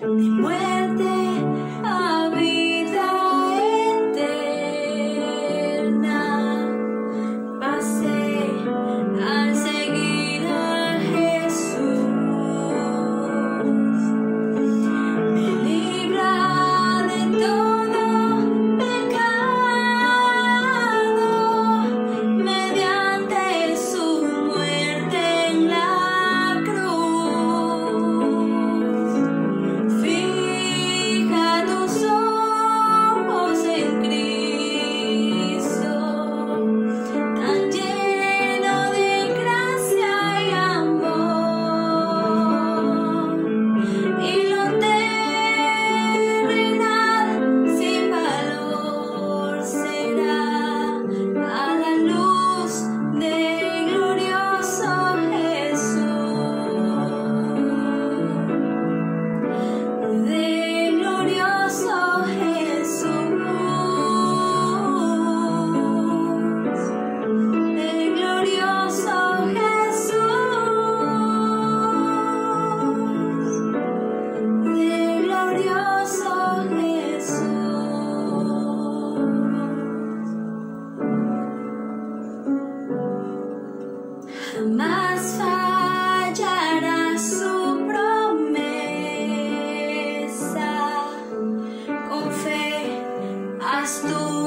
De muerte tú.